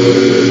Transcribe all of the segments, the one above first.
good.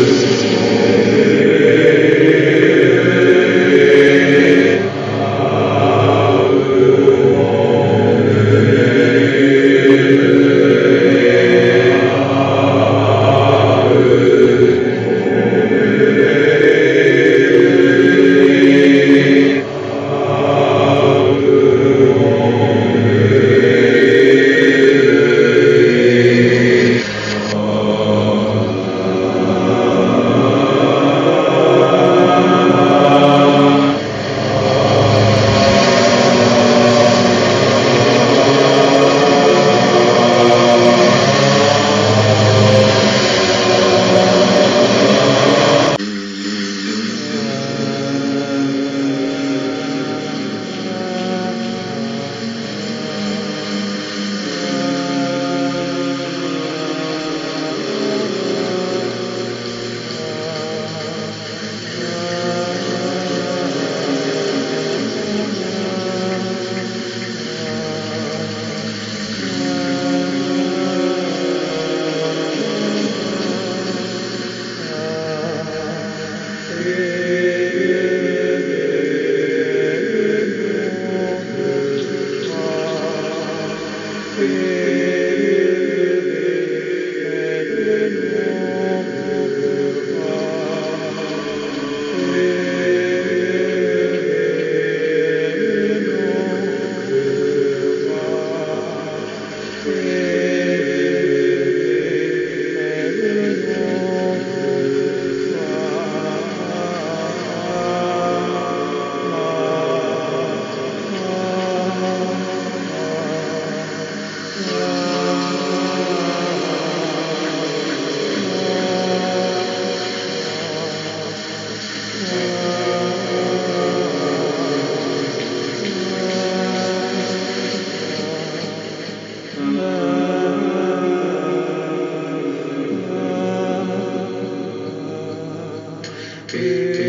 que